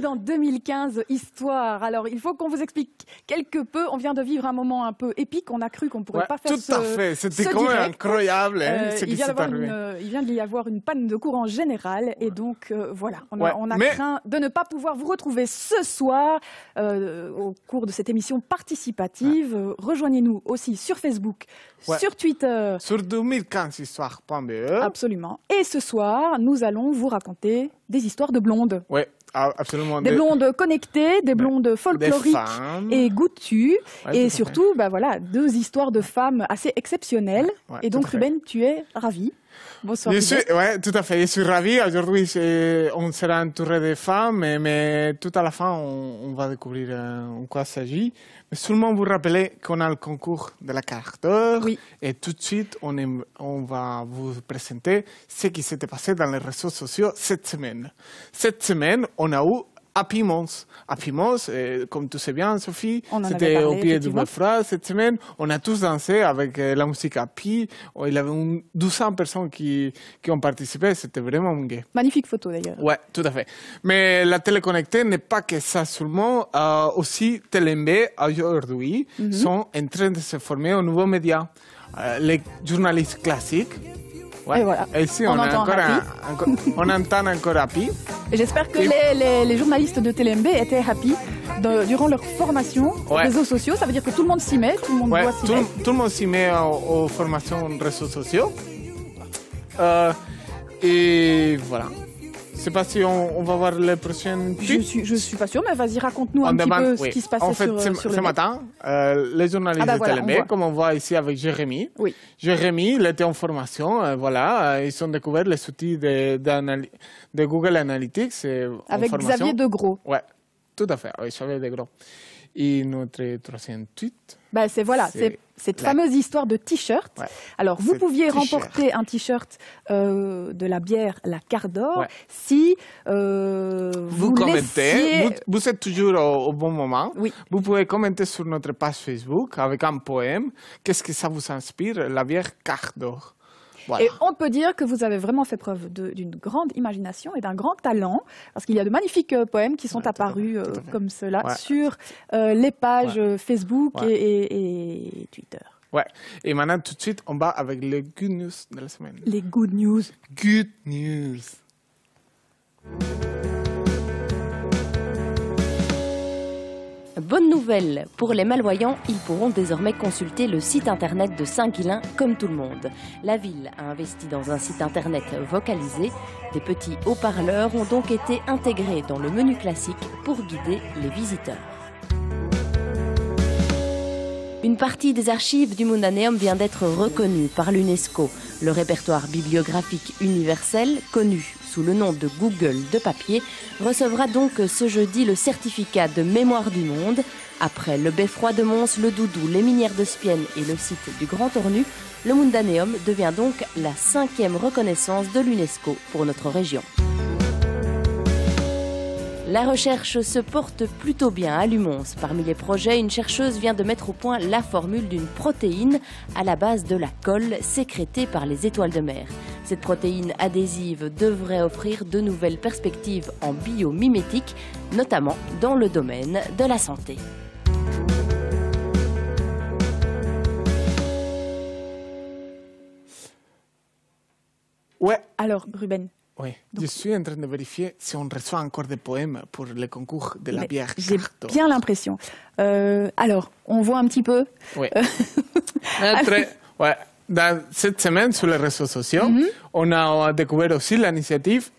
Dans 2015 Histoire. Alors, il faut qu'on vous explique quelque peu. On vient de vivre un moment un peu épique. On a cru qu'on pourrait Ouais, pas faire tout ce à fait, c'était quand même incroyable hein, Euh, ce il, vient une, euh, il vient d'y avoir une panne de courant générale et donc euh, voilà, on a, Ouais, on a mais- craint de ne pas pouvoir vous retrouver ce soir euh, au cours de cette émission participative. Euh, Rejoignez-nous aussi sur Facebook, Ouais. sur Twitter, Sur 2015histoire.be. absolument. Et ce soir, nous allons vous raconter des histoires de blondes. Oui, absolument. Des de- blondes connectées, des blondes des folkloriques et goûtues. Ouais, et surtout, bah voilà, deux histoires de femmes assez exceptionnelles. Ouais, et donc. Ruben, tu es ravi. Bonsoir. Je Ruben. suis, ouais, tout à fait. Je suis ravi. Aujourd'hui, on sera entouré de femmes, mais, mais tout à la fin, on, on va découvrir euh, en quoi il s'agit. Mais seulement vous rappeler qu'on a le concours de la carte d'or. Oui. Et tout de suite, on, on va vous présenter ce qui s'était passé dans les réseaux sociaux cette semaine. Cette semaine, on a eu Happy Month. Happy Month, euh, comme tu sais bien, Sophie, c'était au pied du. Beffroi cette semaine. On a tous dansé avec euh, la musique Happy. Oh, Il y avait une 200 personnes qui, qui ont participé. C'était vraiment gay. Magnifique photo d'ailleurs. Ouais, tout à fait. Mais la télé connectée n'est pas que ça seulement. Euh, aussi, TLMB, aujourd'hui, Mhm. sont en train de se former un nouveau média. Euh, les journalistes classiques. Ouais. Et voilà. ici, On entend encore un- on entend encore Happy. J'espère que Et- les, les- les journalistes de TLMB étaient happy de- durant leur formation aux Ouais. réseaux sociaux. Ça veut dire que tout le monde s'y met, tout le monde Ouais, doit s'y mettre. tout le monde s'y met aux, aux formations réseaux sociaux. Euh, et voilà. Je sais pas si on, on va voir les prochaines Je suis, je suis pas sûre, mais vas-y, raconte-nous un On petit demande- peu ce qui se passait En fait, sur, ce, net. matin, euh, les journalistes Ah bah voilà, Télémé, comme on voit ici avec Jérémy. Oui. Jérémy, il était en formation, euh, voilà, euh, ils ont découvert les outils de, Google Analytics. Avec. Xavier Degros. Ouais, tout à fait, oui, Xavier Degros. Et notre troisième tweet. Bah, c'est voilà, C'est cette la- fameuse histoire de t-shirt. Ouais. Alors, vous pouviez remporter un t-shirt euh, de la bière La Carte d'Or Ouais. si euh, Vous, vous, commentez, laissiez- vous, vous êtes toujours au, au bon moment. Oui. Vous pouvez commenter sur notre page Facebook avec un poème. Qu'est-ce que ça vous inspire La bière carte d'or? Voilà. Et on peut dire que vous avez vraiment fait preuve d'une grande imagination et d'un grand talent, parce qu'il y a de magnifiques euh, poèmes qui sont Ouais, apparus euh, comme cela Ouais. sur euh, les pages Ouais. Facebook Ouais. Et, et- et Twitter. Ouais. Et maintenant, tout de suite, on va avec les good news de la semaine. Les good news. Good news. Bonne nouvelle Pour les malvoyants, ils pourront désormais consulter le site internet de Saint-Guilain comme tout le monde. La ville a investi dans un site internet vocalisé. Des petits haut-parleurs ont donc été intégrés dans le menu classique pour guider les visiteurs. Une partie des archives du Mundaneum vient d'être reconnue par l'UNESCO. Le répertoire bibliographique universel, connu sous le nom de Google de papier, recevra donc ce jeudi le certificat de mémoire du monde. Après le beffroi de Mons, le Doudou, les minières de Spienne et le site du Grand Ornu, le Mundaneum devient donc la cinquième reconnaissance de l'UNESCO pour notre région. La recherche se porte plutôt bien à Lumons. Parmi les projets, une chercheuse vient de mettre au point la formule d'une protéine à la base de la colle sécrétée par les étoiles de mer. Cette protéine adhésive devrait offrir de nouvelles perspectives en biomimétique, notamment dans le domaine de la santé. Ouais. Alors, Ruben, Oui. Je suis en train de vérifier si on reçoit encore des poèmes pour le concours de la bière j'ai bien l'impression. Euh, alors, on voit un petit peu. Oui. Ouais. Dans cette semaine, sur les réseaux sociaux, Mhm. on a découvert aussi l'initiative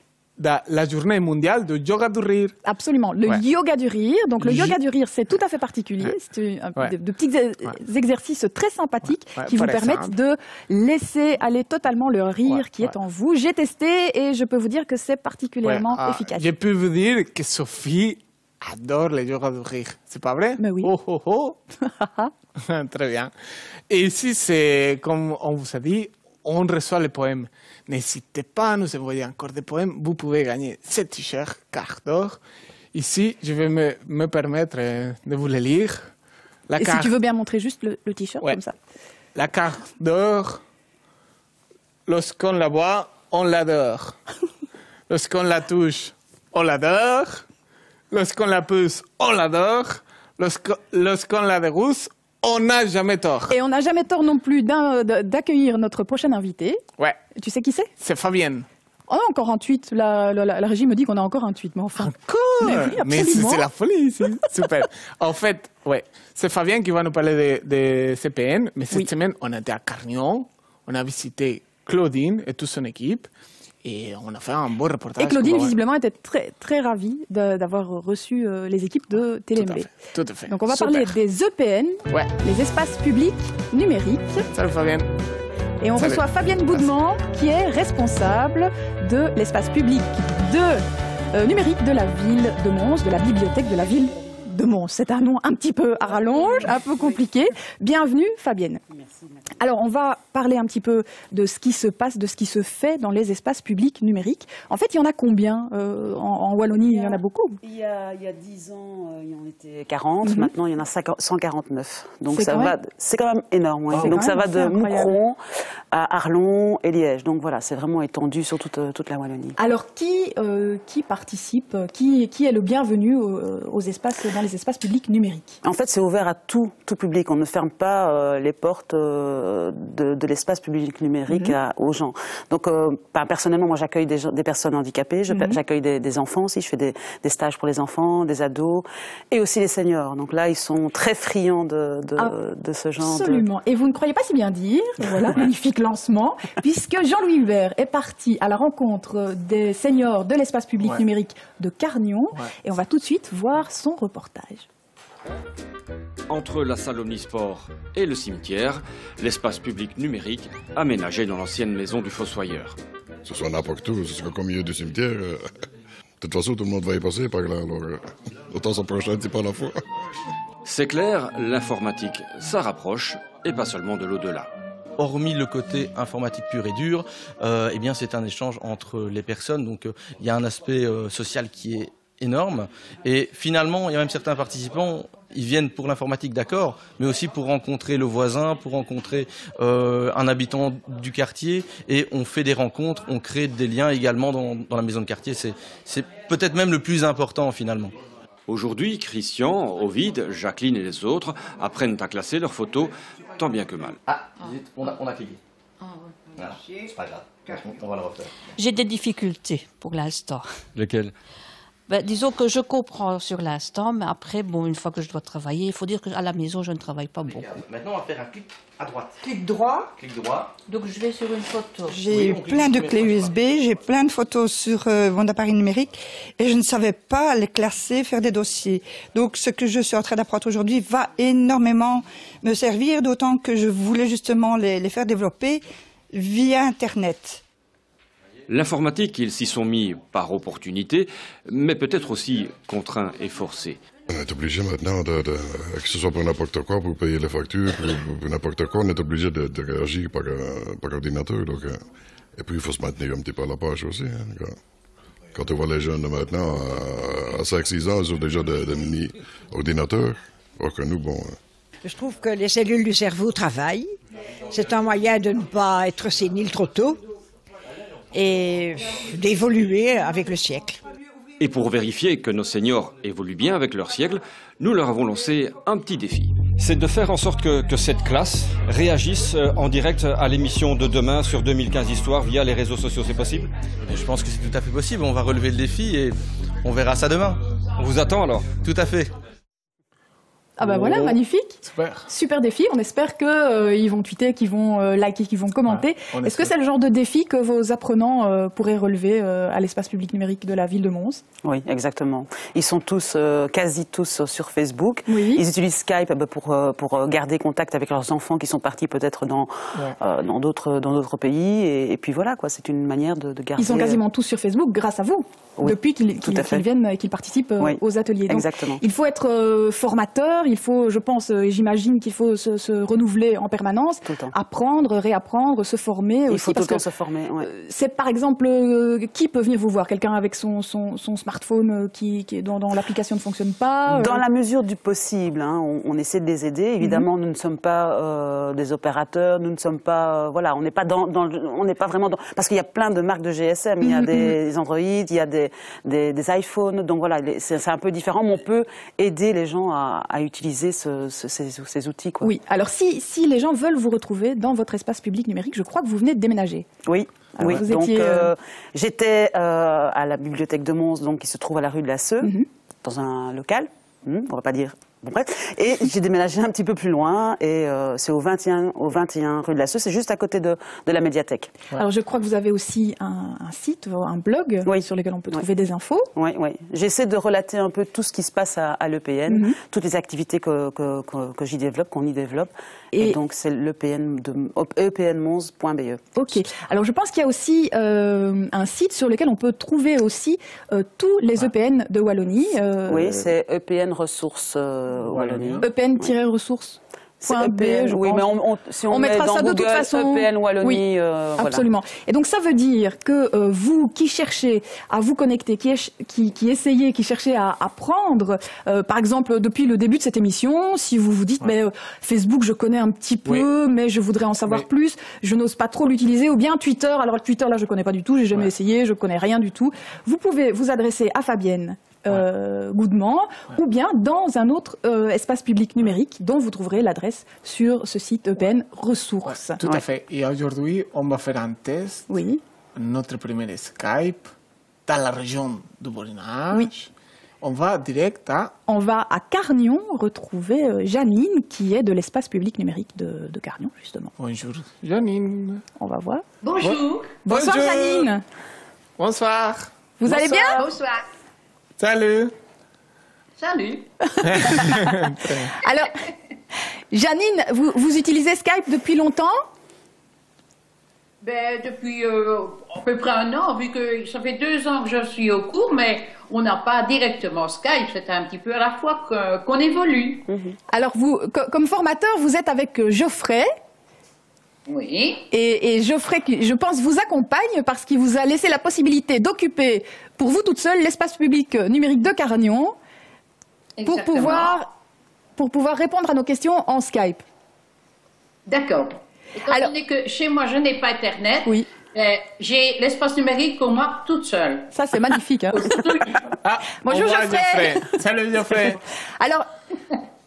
la journée mondiale du yoga du rire. Absolument. Le Ouais. yoga du rire. Donc, le Yo- yoga du rire, c'est tout à fait particulier. Ouais. C'est Ouais. de, de petits e- exercices très sympathiques qui vous permettent de laisser aller totalement le rire qui est en vous. J'ai testé et je peux vous dire que c'est particulièrement ah, efficace. Je peux vous dire que Sophie adore le yoga du rire. C'est pas vrai? Mais oui. Oh, oh, oh. Très bien. Et ici, c'est comme on vous a dit, on reçoit les poèmes. N'hésitez pas à nous envoyer encore des poèmes. Vous pouvez gagner ce t-shirt carte d'or. Ici, je vais me, me permettre euh, de vous le lire. La Et si carte, tu veux bien montrer juste le, le t-shirt Ouais. comme ça. la carte d'or, lorsqu'on la voit, on l'adore. lorsqu'on la touche, on l'adore. lorsqu'on la pousse, on l'adore. Lorsqu'on la dérousse, on n'a jamais tort. Et on n'a jamais tort non plus d'accueillir notre prochaine invité. Ouais. Tu sais qui c'est? C'est Fabienne. Oh, encore un tweet. La, la, la, régie me dit qu'on a encore un tweet, mais enfin. Encore Mais, c'est la folie ici. Super. en fait, ouais, c'est Fabien qui va nous parler de, CPN. Mais cette semaine, on a été à Carnion. On a visité Claudine et toute son équipe. Et on a fait un beau reportage. Et Claudine, visiblement, était très, très ravie d'avoir reçu euh, les équipes de TLMB. Tout à fait. Donc, on va parler des EPN, ouais. les espaces publics numériques. Salut Fabienne. Et on reçoit Fabienne Boudement, qui est responsable de l'espace public de, euh, numérique de la ville de Mons, de la bibliothèque de la ville de Mons. C'est un nom un petit peu à rallonge, un peu compliqué. Bienvenue, Fabienne. Merci. Alors, on va parler un petit peu de ce qui se passe, de ce qui se fait dans les espaces publics numériques. En fait, il y en a combien euh, en, Wallonie Il y en a beaucoup? Il y a, il y a 10 ans, euh, il y en était 40. Mhm. Maintenant, il y en a 149. Donc, ça va. C'est quand même énorme. Donc, ça va de Moucron à Arlon et Liège. Donc, voilà, c'est vraiment étendu sur toute, toute la Wallonie. Alors, qui, euh, qui participe qui, qui est le bienvenu aux, espaces, dans les espaces publics numériques? En fait, c'est ouvert à tout, tout public. On ne ferme pas les portes de, l'espace public numérique mhm. aux gens. Donc, euh, personnellement, moi, j'accueille des, des, personnes handicapées, mhm. j'accueille des, enfants aussi, je fais des, stages pour les enfants, des ados, et aussi les seniors. Donc là, ils sont très friands de, de, ah, ce genre. Absolument. Et vous ne croyez pas si bien dire, voilà, magnifique lancement, puisque Jean-Louis Hubert est parti à la rencontre des seniors de l'espace public numérique de Carnion, et on va tout de suite voir son reportage. Entre la salle omnisport et le cimetière, l'espace public numérique aménagé dans l'ancienne maison du fossoyeur. Ce soit n'importe où, ce soit comme milieu du cimetière. Euh, de toute façon, tout le monde va y passer par là, alors euh, autant s'en prochaine, c'est pas la fois. C'est clair, l'informatique, ça rapproche, et pas seulement de l'au-delà hormis le côté informatique pur et dur, euh, eh bien c'est un échange entre les personnes. Donc il y a un aspect social qui est énorme. Et finalement, il y a même certains participants, ils viennent pour l'informatique, d'accord, mais aussi pour rencontrer le voisin, pour rencontrer euh, un habitant du quartier. Et on fait des rencontres, on crée des liens également dans, la maison de quartier. C'est peut-être même le plus important finalement. Aujourd'hui, Christian, Ovid, Jacqueline et les autres apprennent à classer leurs photos tant bien que mal. Ah, on a, on a cliqué. Ah, c'est pas grave. On va le refaire. J'ai des difficultés pour l'instant. Lesquelles ben, disons que je comprends sur l'instant, mais après, bon, une fois que je dois travailler, il faut dire qu'à la maison, je ne travaille pas beaucoup. Maintenant, on va faire un clic à droite. Clic droit. Clic droit. Donc, je vais sur une photo. J'ai plein de clés USB, j'ai plein de photos sur euh, mon appareil numérique et je ne savais pas les classer, faire des dossiers. Donc, ce que je suis en train d'apprendre aujourd'hui va énormément me servir, d'autant que je voulais justement les, les faire développer via Internet. L'informatique, ils s'y sont mis par opportunité, mais peut-être aussi contraints et forcés. On est obligé maintenant, de, que ce soit pour n'importe quoi, pour payer les factures, pour, n'importe quoi, on est obligé de, réagir par, euh, par ordinateur. Donc, euh, et puis il faut se maintenir un petit peu à la page aussi. Hein, quand on voit les jeunes de maintenant, à, 5-6 ans, ils ont déjà des, mini-ordinateurs, alors que nous, bon... Je trouve que les cellules du cerveau travaillent. C'est un moyen de ne pas être sénile trop tôt et d'évoluer avec le siècle. Et pour vérifier que nos seniors évoluent bien avec leur siècle, nous leur avons lancé un petit défi. C'est de faire en sorte que, que, cette classe réagisse euh, en direct à l'émission de demain sur 2015 Histoire via les réseaux sociaux. C'est possible? Je pense que c'est tout à fait possible. On va relever le défi et on verra ça demain. On vous attend alors Tout à fait. Ah bah voilà, oh. magnifique. Super. Super défi. On espère qu'ils euh, vont tweeter, qu'ils vont euh, liker, qu'ils vont commenter. Est-ce que c'est le genre de défi que vos apprenants euh, pourraient relever à l'espace public numérique de la ville de Mons? Oui, exactement. Ils sont tous, quasi tous sur Facebook. Oui. Ils utilisent Skype pour, pour garder contact avec leurs enfants qui sont partis peut-être dans dans d'autres dans d'autres pays. Et, puis voilà, quoi. C'est une manière de, garder. Ils sont quasiment tous sur Facebook grâce à vous. depuis qu'ils viennent et qu'ils participent aux ateliers. exactement. Il faut être formateur il faut, je pense, euh, et j'imagine qu'il faut se, se renouveler en permanence, Tout le temps. apprendre, réapprendre, se former Il aussi. faut tout le temps se former. ouais. euh, C'est par exemple euh, qui peut venir vous voir? Quelqu'un avec son, son, son smartphone qui, qui dont, dont l'application ne fonctionne pas euh, Dans la mesure du possible, hein, on, on essaie de les aider. Évidemment, Mhm. nous ne sommes pas euh, des opérateurs, nous ne sommes pas, voilà, on n'est pas dans, dans le- on n'est pas vraiment dans, parce qu'il y a plein de marques de GSM. Il y a Mhm, des Android, il y a des, des, des iPhones, donc voilà, c'est c'est un peu différent, mais on peut aider les gens à, à utiliser ce- ce- ces, ces outils. Quoi. Oui, alors si, si les gens veulent vous retrouver dans votre espace public numérique, je crois que vous venez de déménager. Oui. Alors, oui, vous donc étiez, euh, euh, j'étais euh, à la bibliothèque de Mons, donc qui se trouve à la rue de la Seu, Mhm. dans un local. Hmm, on va pas dire. Bon, bref. Et j'ai déménagé un petit peu plus loin, et euh, c'est au 21, au 21 rue de la c'est juste à côté de, de la médiathèque. Alors je crois que vous avez aussi un, un site, un blog sur lequel on peut trouver des infos. Oui, oui. J'essaie de relater un peu tout ce qui se passe à, à l'EPN, Mhm. toutes les activités que, que, que, que j'y développe, qu'on y développe. Et, donc c'est l'EPN de epnmons.be. Ok. Alors je pense qu'il y a aussi euh, un site sur lequel on peut trouver aussi euh, tous les EPN de Wallonie. Oui, c'est EPN Ressources Wallonie. EPN-ressources. Point B, EPN, je oui, pense. mais on- on- si on met mettra dans ça de toute façon. EPN Wallonie, oui, euh, voilà. absolument. Et donc ça veut dire que euh, vous qui cherchez à vous connecter, qui, ech- qui, qui essayez, qui cherchez à apprendre, euh, par exemple depuis le début de cette émission, si vous vous dites mais euh, Facebook je connais un petit peu, mais je voudrais en savoir Oui. plus, je n'ose pas trop l'utiliser, ou bien Twitter. Alors Twitter là je connais pas du tout, j'ai jamais essayé, je connais rien du tout. Vous pouvez vous adresser à Fabienne euh, Goudement, ou bien dans un autre euh, espace public numérique dont vous trouverez l'adresse sur ce site EPN Ressources. Tout à fait. Et aujourd'hui, on va faire un test. Oui. Notre premier Skype dans la région du Borinage. Oui. On va direct à. On va à Carnion retrouver euh, Janine, qui est de l'espace public numérique de, de Carnion, justement. Bonjour, Janine. On va voir. Bonjour. Bonsoir, Bonjour. Janine. Bonsoir. Vous allez bien? Bonsoir. Salut. Salut. Alors, Janine, vous, vous utilisez Skype depuis longtemps? Ben, depuis euh, à peu près un an, vu que ça fait deux ans que je suis au cours, mais on n'a pas directement Skype, c'est un petit peu à la fois qu'on évolue. Alors, vous, co- comme formateur, vous êtes avec euh, Geoffrey. Oui. Et, et Geoffrey, je pense, vous accompagne parce qu'il vous a laissé la possibilité d'occuper pour vous toute seule l'espace public numérique de Carnion pour pouvoir, pour pouvoir répondre à nos questions en Skype. D'accord. Étant donné que chez moi, je n'ai pas Internet, Oui. euh, j'ai l'espace numérique pour moi toute seule. Ça, c'est magnifique. hein. Bonjour Au revoir, Geoffrey. Salut Geoffrey. Alors,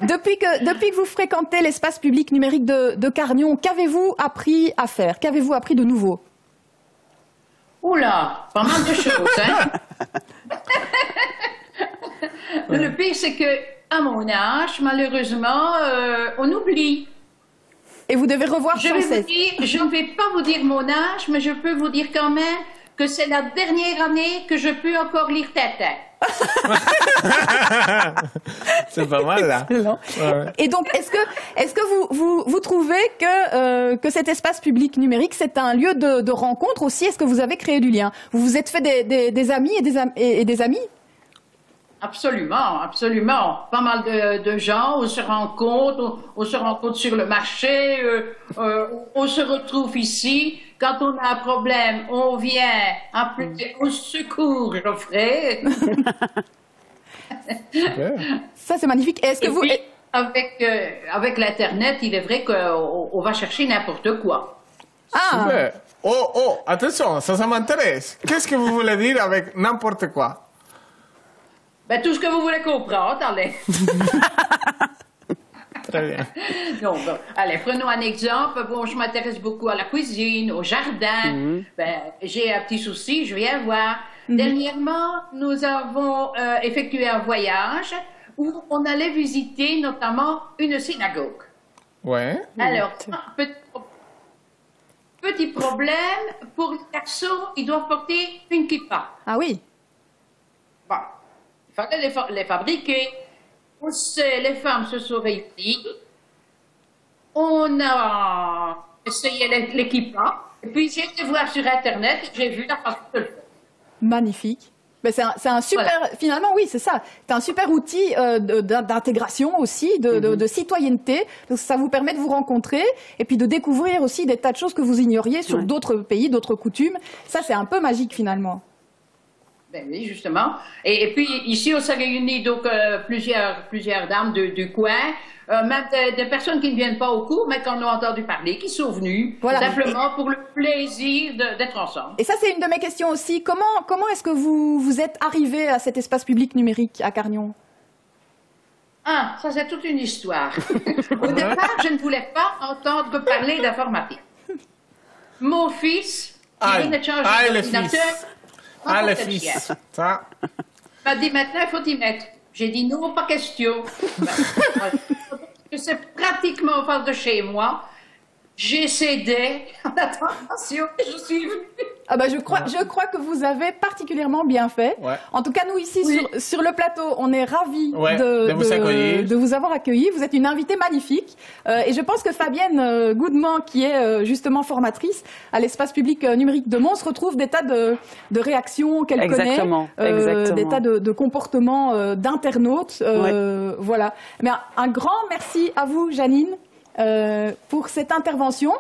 depuis que, depuis que vous fréquentez l'espace public numérique de, de Carnion, qu'avez-vous appris à faire? Qu'avez-vous appris de nouveau? Oula, pas mal de choses, hein. Le pire, c'est que à mon âge, malheureusement, euh, on oublie. Et vous devez revoir je sans vais vous dire, Je ne vais pas vous dire mon âge, mais je peux vous dire quand même que c'est la dernière année que je peux encore lire Tintin. C'est pas mal là. Excellent. Ouais. Et donc, est-ce que, est-ce que vous, vous, vous trouvez que, euh, que cet espace public numérique, c'est un lieu de, de rencontre aussi? Est-ce que vous avez créé du lien? Vous vous êtes fait des, des, des amis et des, am- et, et des amis? Absolument, absolument. Pas mal de, de gens, on se rencontre, on, on se rencontre sur le marché, euh, euh, on se retrouve ici. Quand on a un problème, on vient appeler au secours, Geoffrey. Ça, c'est magnifique. Et Est-ce que vous... puis, avec, euh, avec l'Internet, il est vrai qu'on on va chercher n'importe quoi. Ah Super. Oh, oh, attention, ça, ça m'intéresse. Qu'est-ce que vous voulez dire avec n'importe quoi? Ben, tout ce que vous voulez comprendre, allez. Très bien. Donc, bon, allez, prenons un exemple. Bon, je m'intéresse beaucoup à la cuisine, au jardin. Ben, j'ai un petit souci, je viens voir. Dernièrement, nous avons euh, effectué un voyage où on allait visiter notamment une synagogue. Ouais. Alors, petit, petit problème, pour les garçons, ils doivent porter une kippa. Ah oui Bon, il fallait les, fa- les fabriquer. On sait, les femmes se sont réunies. On a essayé kippas. Et puis j'ai été voir sur Internet et j'ai vu la façon de le faire. Magnifique. Ben, c'est un, super, finalement, oui, c'est ça. C'est un super outil euh, d'intégration aussi, de, de- de citoyenneté. Ça vous permet de vous rencontrer et puis de découvrir aussi des tas de choses que vous ignoriez sur Ouais. d'autres pays, d'autres coutumes. Ça, c'est un peu magique finalement. Ben oui, justement. Et, et puis ici, on s'est réunis donc euh, plusieurs, plusieurs dames du coin, euh, même des, personnes qui ne viennent pas au cours, mais qui en ont entendu parler, qui sont venues Voilà. simplement pour le plaisir d'être ensemble. Et ça, c'est une de mes questions aussi. Comment, comment est-ce que vous, vous êtes arrivé à cet espace public numérique à Carnion? Ah, ça c'est toute une histoire. Au départ, je ne voulais pas entendre parler d'informatique. Mon fils, qui Aïe. venait de changer d'ordinateur. Ah, le fils. Ça. m'a dit maintenant il faut y mettre. J'ai dit non, pas question. Ben, que c'est pratiquement en face de chez moi. J'ai cédé en attention et je suis venue. Ah bah je crois, je crois que vous avez particulièrement bien fait. Ouais. En tout cas, nous ici sur, sur le plateau, on est ravis Ouais, de, de vous accueillir. de vous avoir accueilli. Vous êtes une invitée magnifique. Euh, et je pense que Fabienne euh, Goudement, qui est euh, justement formatrice à l'espace public euh, numérique de Mons, retrouve des tas de, de réactions qu'elle connaît, Exactement, euh, des tas de, de comportements euh, d'internautes. euh, Voilà. Mais un, un grand merci à vous, Janine, euh, pour cette intervention.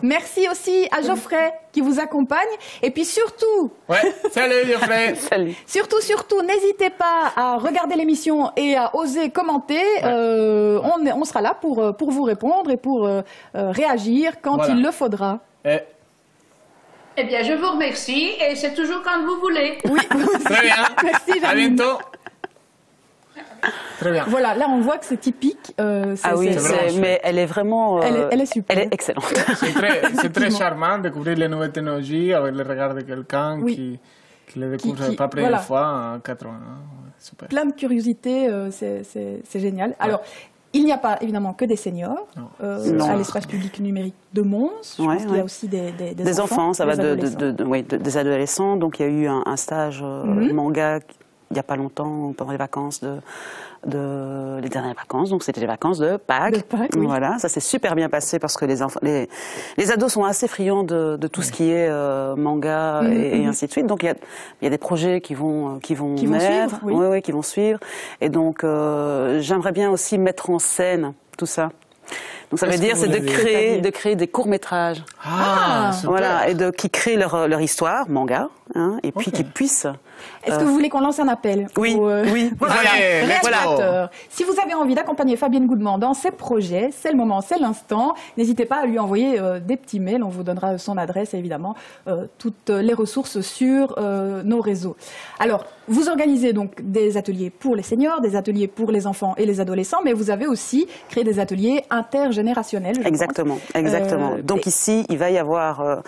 Merci aussi à Geoffrey qui vous accompagne. Et puis surtout, Ouais, salut Geoffrey. Salut. surtout, surtout, n'hésitez pas à regarder l'émission et à oser commenter. Euh, on, sera là pour, euh, pour vous répondre et pour euh, réagir quand Voilà. il le faudra. Eh, Eh bien, je vous remercie et c'est toujours quand vous voulez. Oui, très bien. merci À Janine. bientôt. Très bien. Voilà, là on voit que c'est typique. euh, Ah oui, c'est- vraiment c'est- mais elle est vraiment. Elle est- euh, elle est super. Elle est excellente. C'est très, charmant de découvrir les nouvelles technologies avec le regard de quelqu'un Oui. qui, qui les découvre qui- pas la première voilà. fois en 80 ans. Ouais, Super. plein de curiosité, euh, c'est- génial. Alors, il n'y a pas évidemment que des seniors euh, à l'espace public numérique de Mons. Je Ouais, pense qu'il y a aussi des, des, Des enfants, ça va des de, de- adolescents. de- de- oui, de- des adolescents. Donc il y a eu un, un stage euh, Mhm. manga il n'y a pas longtemps pendant les vacances de, de les dernières vacances. Donc c'était les vacances de Pâques. De Pâques, oui. Voilà, ça s'est super bien passé parce que les enfants, les, les ados sont assez friands de, de tout ce qui est euh, manga Mhm, et, et mhm. ainsi de suite. Donc il y a, il y a des projets qui vont qui vont Qui vont suivre, oui. Ouais, qui vont suivre. Et donc euh, j'aimerais bien aussi mettre en scène tout ça. Donc ça veut dire c'est de créer de créer des courts métrages. Ah, super. Voilà, et de, qui créent leur, leur histoire, manga, hein, et puis qui puissent. Est-ce que vous voulez qu'on lance un appel Oui, euh, oui. Allez, réalisateurs Si vous avez envie d'accompagner Fabienne Goudement dans ses projets, c'est le moment, c'est l'instant. N'hésitez pas à lui envoyer euh, des petits mails. On vous donnera son adresse et évidemment euh, toutes les ressources sur nos réseaux. Alors, vous organisez donc des ateliers pour les seniors, des ateliers pour les enfants et les adolescents, mais vous avez aussi créé des ateliers intergénérationnels. je Exactement, pense. exactement. Donc et- ici, il va y avoir.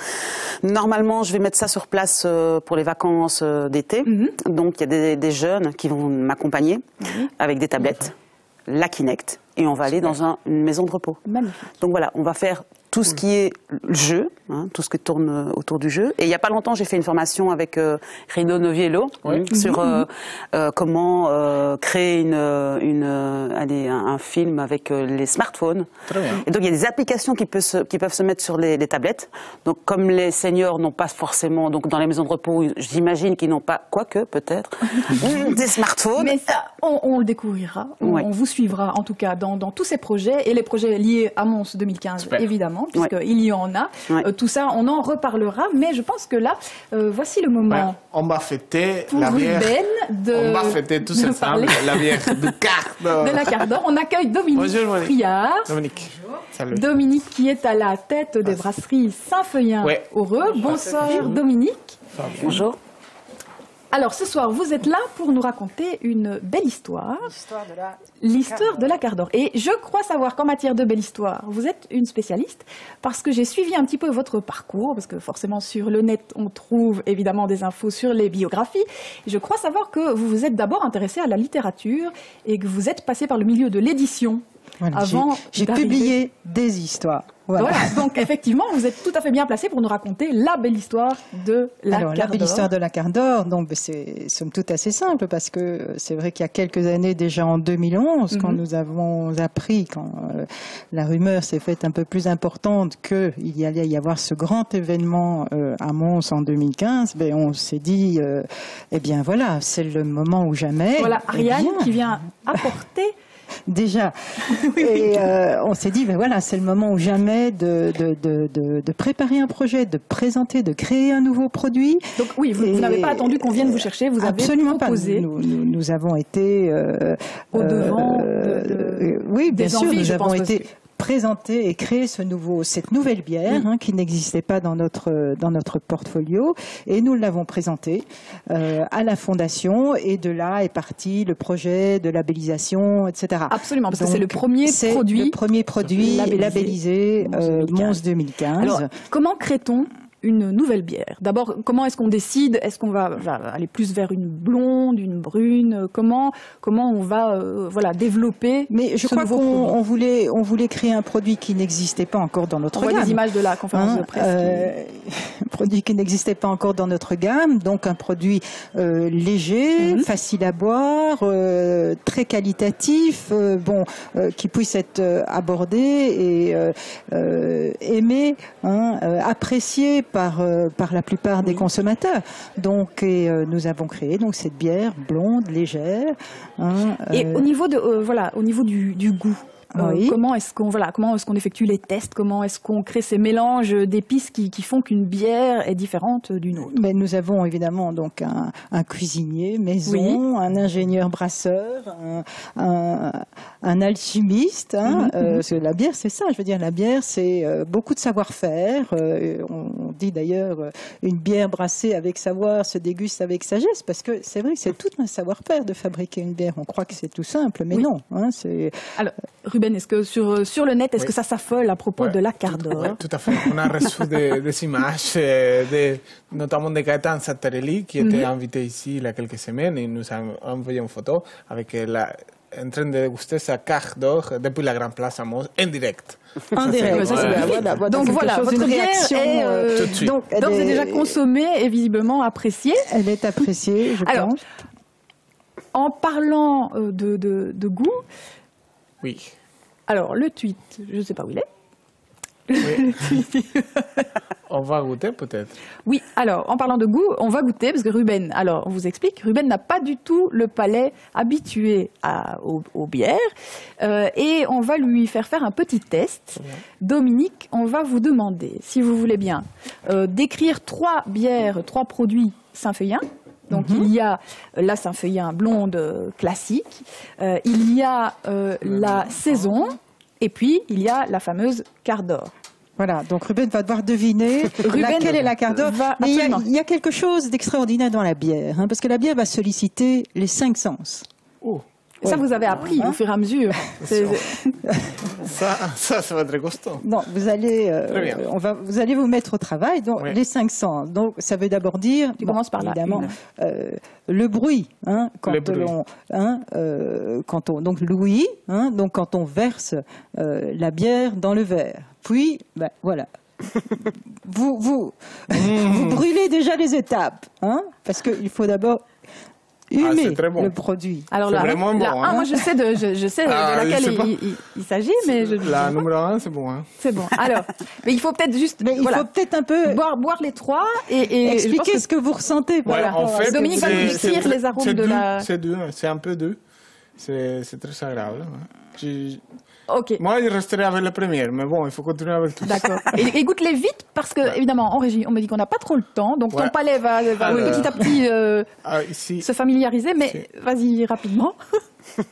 normalement, je vais mettre ça sur place pour les vacances euh, Mhm. Donc il y a des, des jeunes qui vont m'accompagner avec des tablettes, la Kinect, et on va aller dans un- une maison de repos. Magnifique. Donc voilà, on va faire tout ce qui est le jeu, hein, tout ce qui tourne euh, autour du jeu. Et il n'y a pas longtemps, j'ai fait une formation avec euh, Rino Noviello Ouais. hein, sur euh, euh, comment euh, créer une, euh, une, euh, allez, un, un film avec euh, les smartphones. Très bien. Et donc il y a des applications qui peuvent se, qui peuvent se mettre sur les, les tablettes. Donc comme les seniors n'ont pas forcément, donc dans les maisons de repos, j'imagine qu'ils n'ont pas, quoique peut-être, des smartphones. Mais ça, on, on le découvrira. On, Ouais. on vous suivra, en tout cas, dans, dans tous ces projets et les projets liés à Mons 2015, Super. évidemment, Puisqu'il y en a. Ouais. Euh, tout ça, on en reparlera. Mais je pense que là, euh, voici le Ouais, moment on va fêter pour la bière. Ruben de, on va fêter tous de ensemble parler la bière du quart d'heure. de la carte d'or. On accueille Dominique Bonjour. Friard. Dominique. Salut. Dominique qui est à la tête des brasseries Saint-Feuillin Ouais. Heureux. Bonsoir Dominique. Bonjour. Alors ce soir, vous êtes là pour nous raconter une belle histoire. L'histoire de la carte d'or. Et je crois savoir qu'en matière de belle histoire, vous êtes une spécialiste parce que j'ai suivi un petit peu votre parcours, parce que forcément sur le net, on trouve évidemment des infos sur les biographies. Je crois savoir que vous vous êtes d'abord intéressé à la littérature et que vous êtes passé par le milieu de l'édition Voilà, avant J'ai publié des histoires. Voilà. Donc effectivement, vous êtes tout à fait bien placé pour nous raconter la belle histoire de la Alors, La belle histoire de la carte d'or, donc ben, c'est somme toute assez simple parce que c'est vrai qu'il y a quelques années déjà en 2011, quand Mhm. nous avons appris, quand euh, la rumeur s'est faite un peu plus importante qu'il y allait y avoir ce grand événement euh, à Mons en 2015, ben, on s'est dit, euh, eh bien voilà, c'est le moment ou jamais. Voilà, Eh Ariane qui vient apporter Déjà. Et euh, on s'est dit, ben voilà, c'est le moment ou jamais de, de, de, de, de préparer un projet, de présenter, de créer un nouveau produit. Donc oui, vous, n'avez pas attendu qu'on vienne vous chercher, vous avez Absolument proposé. pas. Nous, nous, nous avons été euh, Au devant euh, oui, bien des sûr, envies, nous je avons pense, été présenter et créer ce nouveau, cette nouvelle bière hein, qui n'existait pas dans notre dans notre portfolio et nous l'avons présentée euh, à la fondation et de là est parti le projet de labellisation, etc. Absolument, parce que c'est le premier produit le premier produit labellisé labellisé, Mons euh, 2015. Mons 2015. Alors, comment crée-t-on une nouvelle bière D'abord, comment est-ce qu'on décide? Est-ce qu'on va, aller plus vers une blonde, une brune? Comment comment on va euh, voilà développer Mais je ce crois qu'on voulait, on voulait créer un produit qui n'existait pas encore dans notre On voit gamme. des images de la conférence Hein, de presse. euh, un produit qui n'existait pas encore dans notre gamme, donc un produit euh, léger, Mhm. facile à boire, euh, très qualitatif, euh, bon, qui puisse être abordé et aimé, hein, apprécié par euh, par la plupart des consommateurs. Donc, et, euh, nous avons créé donc cette bière blonde, légère. hein, Et euh, au niveau de voilà, au niveau du, du goût. Euh, comment est-ce qu'on voilà, comment est-ce qu'on effectue les tests? Comment est-ce qu'on crée ces mélanges d'épices qui, qui font qu'une bière est différente d'une autre? Mais nous avons évidemment donc un, un cuisinier maison, Oui. un ingénieur brasseur, un, un, un alchimiste. Hein, Mhm, euh, mhm. la bière, c'est ça. Je veux dire, la bière, c'est euh, beaucoup de savoir-faire. On, dit d'ailleurs, une bière brassée avec savoir se déguste avec sagesse, parce que c'est vrai que c'est tout un savoir-faire de fabriquer une bière. On croit que c'est tout simple, mais Oui. non. Hein, c'est Alors, Ruben, est-ce que sur, sur le net, est-ce Oui. que ça s'affole à propos Ouais, de la carte d'or Oui, tout à fait. On a reçu des, des images, euh, de, notamment de Gaëtan Sattarelli, qui était Mhm. invité ici il y a quelques semaines. Il nous a envoyé une photo avec euh, la, en train de déguster sa carte d'or depuis la Grande Place à Mons, en direct. En direct, ça, c'est ouais. bien. Voilà, voilà Donc voilà, chose, votre bière réaction, est euh, Tout de suite. donc, et est- déjà consommée et visiblement appréciée. Elle est appréciée, je Alors, pense. En parlant euh, de, de, de goût, Oui. Alors le tweet, je ne sais pas où il est. On va goûter peut-être. Oui, alors en parlant de goût, on va goûter parce que Ruben, alors on vous explique, Ruben n'a pas du tout le palais habitué à- aux, aux bières euh, et on va lui faire faire un petit test. Dominique, on va vous demander, si vous voulez bien, euh, d'écrire trois bières, trois produits Saint-Feuillin. Donc il y a euh, la Saint-Feuillin blonde euh, classique, euh, il y a euh, la saison et puis il y a la fameuse quart d'or. Voilà, donc Ruben va devoir deviner Ruben laquelle est la carte d'or. va Mais il y, a, absolument. il y a quelque chose d'extraordinaire dans la bière, hein, parce que la bière va solliciter les cinq sens. Oh, Ça, Ouais. vous avez appris Hein au fur et à mesure. Ça, ça, ça va être costaud. Non, vous allez, euh, Très on va, vous allez vous mettre au travail. Donc Oui. les cinq sens. Donc ça veut d'abord dire, Tu bon, commences par la évidemment, euh, le bruit. Hein, quand Le bruit. l'on, hein, euh, quand on, donc l'ouïe. Hein, donc quand on verse euh, la bière dans le verre. Puis, ben, voilà. vous, vous, vous brûlez déjà les étapes, hein, parce qu'il faut d'abord humer Ah, c'est très bon. le produit. Alors C'est là, vraiment la bon, un, hein. moi je sais de, je, je sais de Ah, je laquelle il, il- il s'agit, mais je, La je- numéro un, c'est bon. Hein. c'est bon. Alors, mais il faut peut-être juste, Mais il voilà, faut peut-être un peu boire, boire les trois et, et expliquer que- ce que vous ressentez. Voilà. en fait, Dominique va nous les arômes de la- C'est doux, c'est un peu doux. C'est c'est très agréable. hein. Ok. Moi, je resterai avec la première, mais bon, il faut continuer avec tout. D'accord. Goûte-les vite parce que évidemment en régie on me dit qu'on n'a pas trop le temps, donc ton palais va, va Alors. petit à petit euh, Ah, ici, se familiariser, mais vas-y rapidement.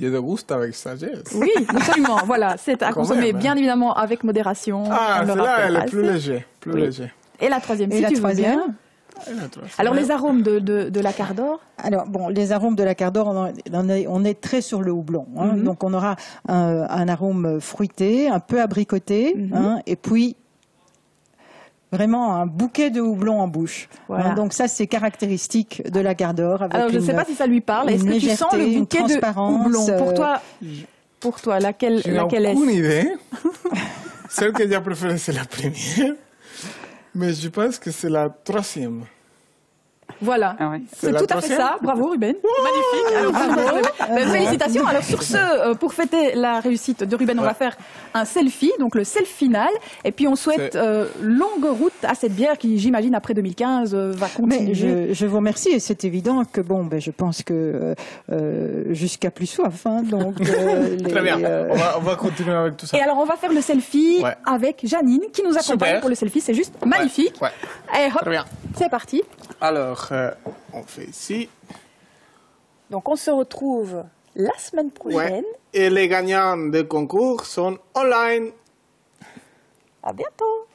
je déguste avec sagesse. Oui, absolument. Voilà, c'est à Quand consommer même, bien hein. évidemment avec modération. Ah, le celle-là, rappelle elle est plus assez. léger. Plus Oui. léger. Et la troisième, Et si la tu veux troisième bien. Alors les arômes de, de, de la quart d'or Alors bon, les arômes de la carte d'or, on, on est, on est très sur le houblon. hein. Mhm. Donc on aura un, un arôme fruité, un peu abricoté, Mhm. hein, et puis vraiment un bouquet de houblon en bouche. Voilà. Hein, donc ça, c'est caractéristique de la Gardeur. Avec Alors, je ne sais pas si ça lui parle. Est-ce que tu sens le bouquet de houblon Pour euh, toi, pour toi laquelle, J'ai laquelle est-ce? aucune idée. Celle que j'ai préférée, c'est la première. Mais je pense que c'est la troisième. Voilà. C'est C'est tout à fait ça. Bravo, Ruben. Magnifique. Alors, bravo. Ben, félicitations. Alors, sur ce, euh, pour fêter la réussite de Ruben, on va faire un selfie, donc le selfie final. Et puis, on souhaite euh, longue route à cette bière qui, j'imagine, après 2015, euh, va continuer. Mais je, je vous remercie et c'est évident que bon, ben, je pense que euh, jusqu'à plus soif. hein, donc, euh, les, Très bien. euh, On, va, on va continuer avec tout ça. Et alors, on va faire le selfie Ouais. avec Janine qui nous accompagne Super. pour le selfie. C'est juste magnifique. Ouais. Allez, hop, Très bien. C'est parti. Alors, euh, on fait ici. Donc, on se retrouve la semaine prochaine. Et les gagnants des concours sont online. À bientôt.